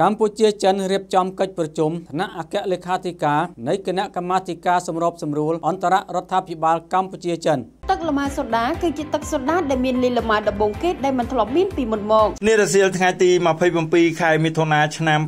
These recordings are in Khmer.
កម្ពុជាចិនរៀបចំកិច្ចប្រជុំថ្នាក់អគ្គលេខាធិការនៃគណៈកម្មាធិការសម្របសម្រួលអន្តររដ្ឋាភិបាលកម្ពុជាចិនទឹកលម៉ាសូដាគឺជាទឹកសូដាដែលមានលីលម៉ាដំបូងគេដែលមិនធ្លាប់មានពីមុនមកនេះរសៀលថ្ងៃទី27ខែមិថុនាឆ្នាំ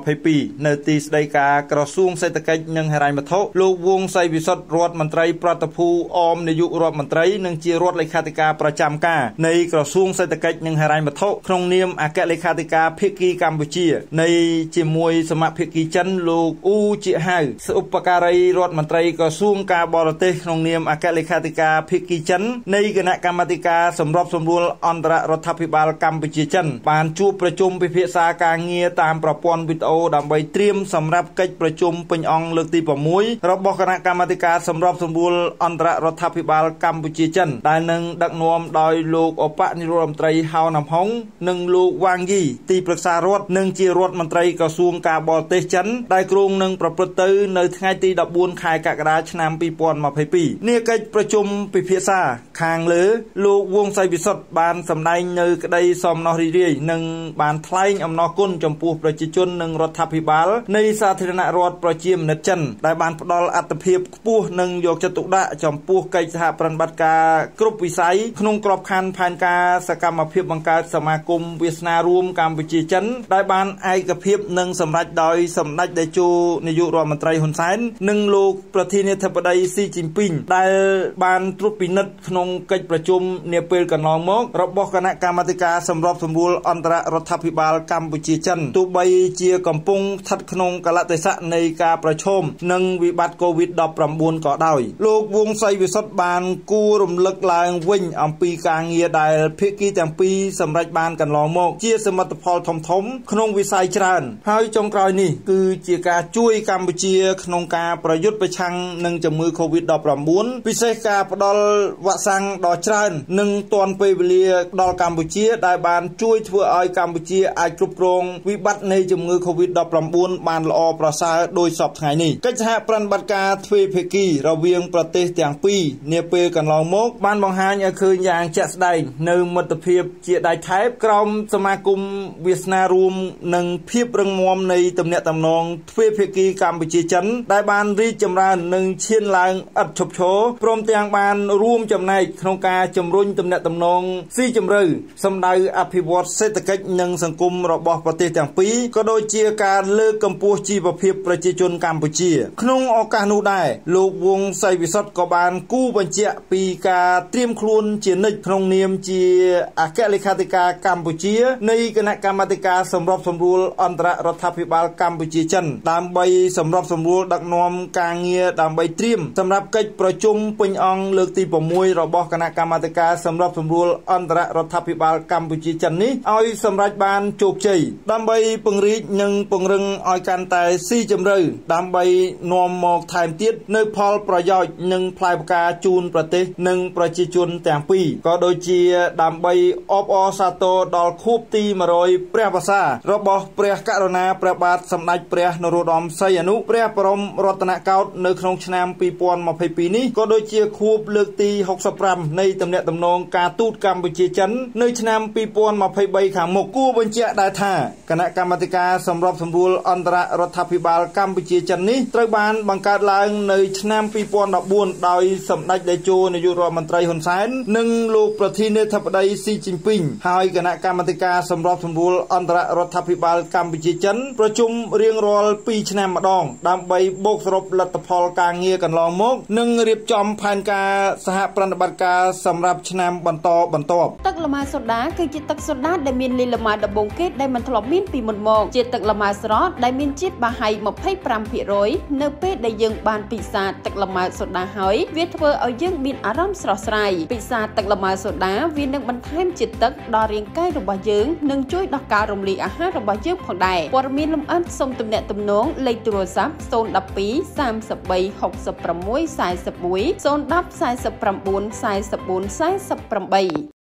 2022នៅទីស្តីការក្រសួងសេដ្ឋកិច្ចនិងហិរញ្ញវត្ថុលោកវងសីវិសុទ្ធរដ្ឋមន្ត្រីប្រតិភូអមនាយករដ្ឋមន្ត្រីនិងជារដ្ឋលេខាធិការប្រចាំការនៃក្រសួងសេដ្ឋកិច្ចនិងហិរញ្ញវត្ថុក្នុងនាមអគ្គលេខាធិការភាគីកម្ពុជានៃជាមួយសមាភិកីចិនលោកអ៊ូជាហៅឧបការីរដ្ឋមន្ត្រីក្រសួងការបរទេសក្នុងនាមអគ្គលេខាធិការភាគីចិននៃគណៈកម្មាធិការសម្របសម្រួលអន្តររដ្ឋាភិបាលកម្ពុជាចិនបានជួបប្រជុំពិភាក្សាការងារតាមប្រព័ន្ធវីដេអូដើម្បីត្រៀមសម្រាប់កិច្ចប្រជុំពេញអង្គលើកទី6របស់គណៈកម្មាធិការសម្របសម្រួលអន្តររដ្ឋាភិបាលកម្ពុជាចិនដែលនឹងដឹកនាំដោយលោកអបនាយករដ្ឋមន្ត្រីហៅណាំហុងនិងលោកវ៉ាងយីទីប្រឹក្សារដ្ឋនិងជារដ្ឋមន្ត្រីក្រសួងការបរទេសចិនដែលគ្រោងនឹងប្រព្រឹត្តទៅនៅថ្ងៃទី14ខែកក្កដាឆ្នាំ2022នេះកិច្ចប្រជុំពិភាក្សាខាងលើលោកវងសីវិសុទ្ធបានសម្ដែងនៅក្តីសំណោះរីករាយនិងបានថ្លែងអំណរគុណចំពោះប្រជាជននិងរដ្ឋាភិបាលនៃសាធារណរដ្ឋប្រជាមានិតចិនដែលបានផ្ដល់អត្ថប្រយោជន៍ខ្ពស់និងយកចិត្តទុកដាក់ចំពោះកិច្ចសហប្រតិបត្តិការគ្រប់វិស័យក្នុងក្របខ័ណ្ឌផែនការសកម្មភាពបង្កើតសមាគមវាសនារួមកម្ពុជាចិនដែលបានឯកភាពនិងសម្រេចដោយសម្ដេចតេជោនាយករដ្ឋមន្ត្រីហ៊ុនសែននិងលោកប្រធានាធិបតីស៊ីជីនពីងដែលបានត្រួតពិនិត្យក្នុងកិច្ចប្រជុំនាពេលកន្លងមករបស់គណៈកម្មាធិការសម្របសម្រួលអន្តររដ្ឋាភិបាលកម្ពុជាចិនទោះបីជាកំពុងស្ថិតក្នុងកលៈទេសៈនៃការប្រឈមនឹងវិបត្តិ COVID-19 ក៏ដោយលោកវងសីវិសុទ្ធបានគូរំលឹកឡើងវិញអំពីការងារដែលភាគីទាំងពីរសម្រេចបានកន្លងមក ជាសមិទ្ធផលធំធំក្នុងវិស័យច្រើន ហើយចុងក្រោយនេះគឺជាការជួយកម្ពុជាក្នុងការប្រយុទ្ធប្រឆាំងនឹងជំងឺ Covid-19 ពិសេសការផ្ដល់វ៉ាក់សាំងដ៏ច្រើននិងទាន់ពេលវេលាដល់កម្ពុជាដែលបានជួយធ្វើឲ្យកម្ពុជាអាចគ្រប់គ្រងវិបត្តិនៃជំងឺ Covid-19 បានល្អប្រសើរដោយសពថ្ងៃនេះកិច្ចសហប្រតិបត្តិការទ្វេភាគីរវាងប្រទេសទាំងពីរនាពេលកន្លងមកបានបង្ហាញឲ្យឃើញយ៉ាងជាក់ស្ដែងនៅមិត្តភាពជាដៃថែបក្រោមសមាគមវាសនារួមនិងភាពរឹងមាំនៃទំនាក់ទំនងទ្វេភាគីកម្ពុជាចិន ដែលបានរីកចម្រើននិងឈានឡើងឥតឈប់ឈរព្រមទាំងបានរួមចំណែកក្នុងការជំរុញទំនាក់ទំនងស៊ីជម្រៅសម្ដៅអភិវឌ្ឍសេដ្ឋកិច្ចនិងសង្គមរបស់ប្រទេសទាំងពីរក៏ដូចជាការលើកកម្ពស់ជីវភាពប្រជាជនកម្ពុជា ក្នុងឱកាសនោះដែរលោកវងសីវិសុទ្ធក៏បានគូបញ្ជាក់ពីការត្រៀមខ្លួនជានិច្ចក្នុងនាមជាអគ្គលេខាធិការកម្ពុជានៃគណៈកម្មាធិការសម្របសម្រួលអន្តររដ្ឋាភិបាលកម្ពុជាចិនដើម្បីសម្របសម្រួលដឹកនាំការងារដើម្បីត្រៀមសម្រាប់កិច្ចប្រជុំពេញអង្គលើកទី6របស់គណៈកម្មាធិការសម្របសម្រួលអន្តររដ្ឋាភិបាលកម្ពុជាចិននេះឲ្យសម្រេចបានជោគជ័យដើម្បីពង្រីកនិងពង្រឹងឲ្យកាន់តែស៊ីជម្រៅដើម្បីនាំមកថែមទៀតនៅផលប្រយោជន៍និងផ្លែផ្កាជូនប្រទេសនិងប្រជាជនទាំងពីរក៏ដូចជាដើម្បីអបអរសាទរដល់ខួបទី100ព្រះវស្សារបស់ព្រះករុណាព្រះបាទសម្ដេចព្រះនរោត្តមសីហនុព្រះបរមរតនកោដ្ឋនៅក្នុងឆ្នាំ2022នេះក៏ដូចជាខួបលើកទី65នៃទំនាក់ទំនងការទូតកម្ពុជាចិននៅឆ្នាំ2023ខាងមុខគួរបញ្ជាក់ដែរថាគណៈកម្មាធិការសម្របសម្រួលអន្តររដ្ឋាភិបាលកម្ពុជាចិននេះត្រូវបានបង្កើតឡើងនៅឆ្នាំ2014ដោយសម្ដេចតេជោនាយករដ្ឋមន្ត្រីហ៊ុនសែននិងលោកប្រធានាធិបតីស៊ីជីនពីងហើយគណៈកម្មាធិការសម្របសម្រួលអន្តររដ្ឋាភិបាលកម្ពុជាចិនប្រជុំរៀងរាល់2ឆ្នាំម្ដង ដើម្បីបូកសរុបលទ្ធផលការងារកន្លងមក និងរៀបចំផែនការសហប្រតិបត្តិការសម្រាប់ឆ្នាំបន្តបន្ទាប់ទឹកលម៉ាសូដាគឺជាទឹកសូដាដែលមានលីលម៉ាដំបូងគេដែលមិនធ្លាប់មានពីមុនមកជាទឹកលម៉ាស្រស់ដែលមានជាតិបាហៃ25%នៅពេលដែលយើងបានពិសាទឹកលម៉ាសូដាហើយវាធ្វើឲ្យយើងមានអារម្មណ៍ស្រស់ស្រាយពិសាទឹកលម៉ាសូដាវានឹងបន្ថែមជាតិទឹកដល់រាងកាយរបស់យើងនិងជួយដល់ការរំលាយអាហាររបស់យើងផងដែរព័ត៌មានលម្អិតសូមទំនាក់ទំនងលេខទូរស័ព្ទ012 33 66 41 010 49 44 48